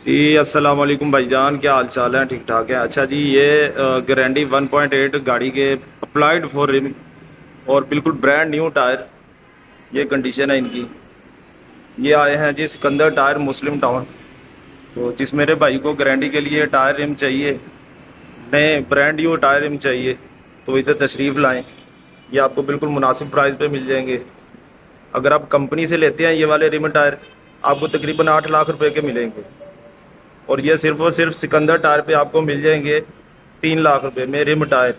जी अस्सलाम वालेकुम भाईजान, क्या हाल चाल है? ठीक ठाक है? अच्छा जी, ये गारंटी 1.8 गाड़ी के अप्लाइड फॉर रिम और बिल्कुल ब्रांड न्यू टायर ये कंडीशन है इनकी। ये आए हैं जी सिकंदर टायर मुस्लिम टाउन तो जिस मेरे भाई को गारंटी के लिए टायर रिम चाहिए, नए ब्रांड न्यू टायर रिम चाहिए तो इधर तशरीफ़ लाएँ। ये आपको बिल्कुल मुनासिब प्राइस पर मिल जाएँगे। अगर आप कंपनी से लेते हैं ये वाले रिम टायर आपको तकरीबन आठ लाख रुपए के मिलेंगे। और ये सिर्फ़ और सिर्फ़ सिकंदर टायर पे आपको मिल जाएँगे तीन लाख रुपए में रिम टायर